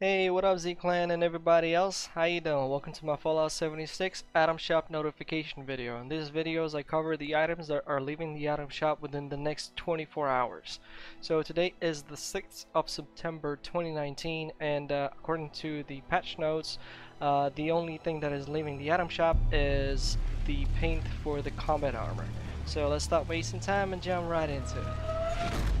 Hey, what up Z-Clan and everybody else? How you doing? Welcome to my Fallout 76 Item Shop notification video. In these videos I cover the items that are leaving the item shop within the next 24 hours. So today is the 6th of September 2019 and uh, according to the patch notes uh, the only thing that is leaving the item shop is the paint for the combat armor. So let's stop wasting time and jump right into it.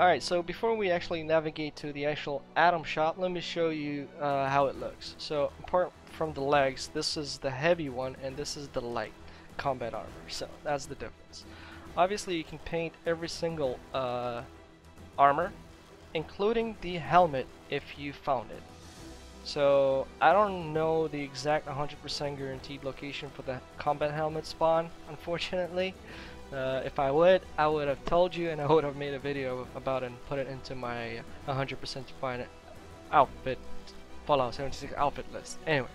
Alright, so before we actually navigate to the actual item shop, let me show you uh, how it looks. So apart from the legs, this is the heavy one and this is the light combat armor. So that's the difference. Obviously you can paint every single uh, armor, including the helmet if you found it. So I don't know the exact 100% guaranteed location for the combat helmet spawn, unfortunately. Uh, if I would, I would have told you and I would have made a video about it and put it into my 100% find outfit, Fallout 76 outfit list. Anyway,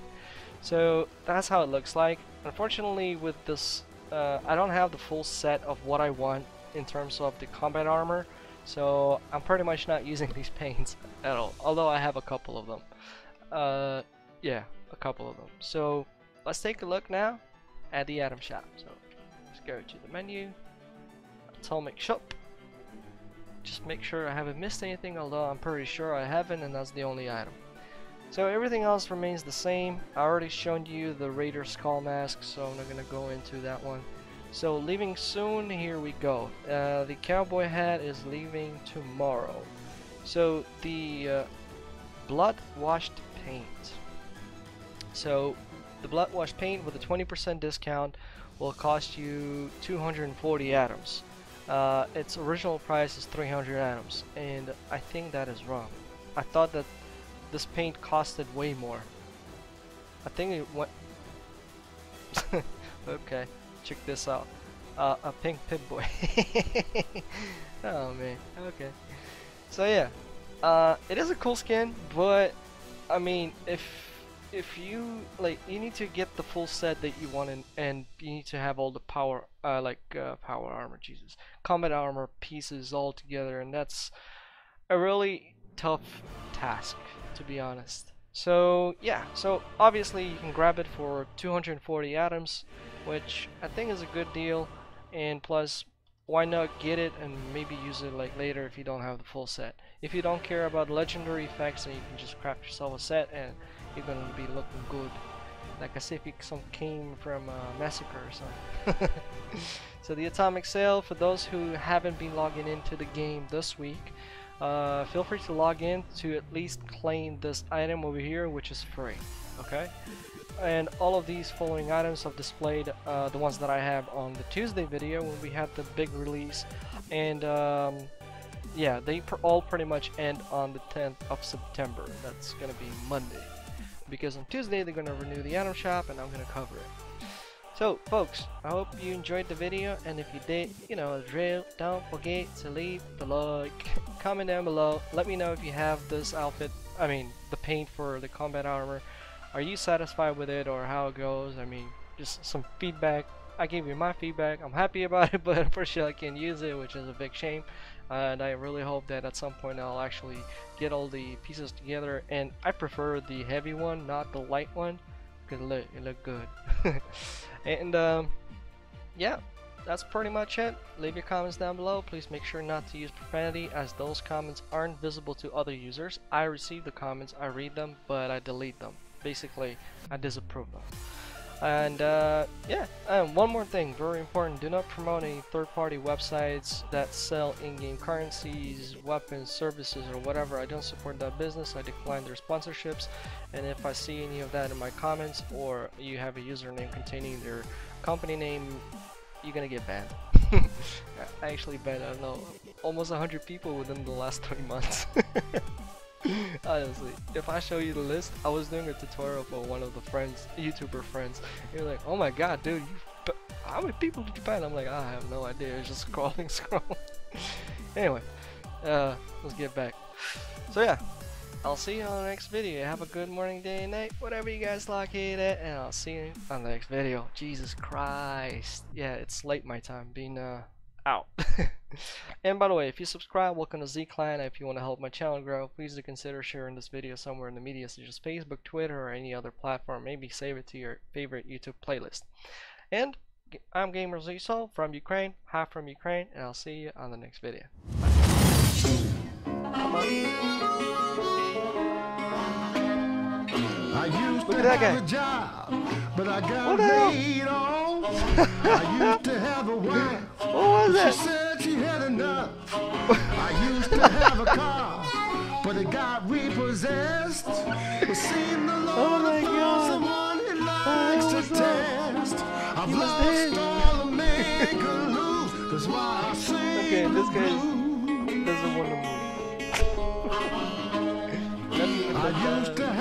so that's how it looks like. Unfortunately with this, uh, I don't have the full set of what I want in terms of the combat armor. So I'm pretty much not using these paints at all, although I have a couple of them. Uh, yeah, a couple of them. So let's take a look now at the item shop. So let's go to the menu, Atomic Shop. Just make sure I haven't missed anything, although I'm pretty sure I haven't, and that's the only item. So everything else remains the same. I already shown you the Raider Skull Mask, so I'm not gonna go into that one. So leaving soon, here we go. Uh, the cowboy hat is leaving tomorrow. So the uh, blood washed paint. So the blood washed paint with a 20% discount will cost you 240 atoms. Uh, its original price is 300 atoms, and I think that is wrong. I thought that this paint costed way more. I think it went. okay, check this out. Uh, a pink Pip-Boy. oh man, okay. So yeah, uh, it is a cool skin, but I mean, if if you like you need to get the full set that you want and, and you need to have all the power uh, like uh, power armor Jesus combat armor pieces all together and that's a really tough task to be honest. So yeah so obviously you can grab it for 240 atoms which I think is a good deal and plus why not get it and maybe use it like later if you don't have the full set. If you don't care about legendary effects then you can just craft yourself a set and you're gonna be looking good. Like as if you some came from a massacre or something. So the atomic sale for those who haven't been logging into the game this week uh, feel free to log in to at least claim this item over here which is free okay? And all of these following items I've displayed uh, the ones that I have on the Tuesday video when we had the big release. And um, yeah they pr all pretty much end on the 10th of September. That's gonna be Monday. Because on Tuesday they're gonna renew the item shop and I'm gonna cover it. So folks, I hope you enjoyed the video and if you did, you know, drill, don't forget to leave the like, comment down below, let me know if you have this outfit, I mean the paint for the combat armor, are you satisfied with it or how it goes, I mean just some feedback, I gave you my feedback, I'm happy about it but unfortunately I can't use it which is a big shame. And I really hope that at some point I'll actually get all the pieces together and I prefer the heavy one not the light one because it look, it look good. And um, yeah that's pretty much it. Leave your comments down below. Please make sure not to use profanity as those comments aren't visible to other users. I receive the comments I read them but I delete them. Basically I disapprove them and uh, yeah, and one more thing, very important, do not promote any third-party websites that sell in-game currencies, weapons, services, or whatever. I don't support that business, I decline their sponsorships, and if I see any of that in my comments, or you have a username containing their company name, you're gonna get banned. I actually banned, I don't know, almost 100 people within the last three months. Honestly, if I show you the list, I was doing a tutorial for one of the friends, YouTuber friends. You're like, oh my god, dude, you, how many people did you ban? I'm like, I have no idea. It's just scrolling, scrolling. anyway, uh, let's get back. So yeah, I'll see you on the next video. Have a good morning, day, night, whatever you guys like it at, and I'll see you on the next video. Jesus Christ. Yeah, it's late my time, being uh, out. and by the way, if you subscribe, welcome to Z Clan. If you want to help my channel grow, please do consider sharing this video somewhere in the media, such as Facebook, Twitter, or any other platform. Maybe save it to your favorite YouTube playlist. And I'm Gamer Zisol from Ukraine, half from Ukraine, and I'll see you on the next video. Look at that guy. job, but I got What the hell? I used to have a wife, What was she that? said she had enough. I used to have a car, but it got repossessed. It seemed the oh Lord Oh my God. someone he likes to test. I've was lost all the make or lose. That's why I sing Okay, this guy doesn't want to move. Let me put I used to have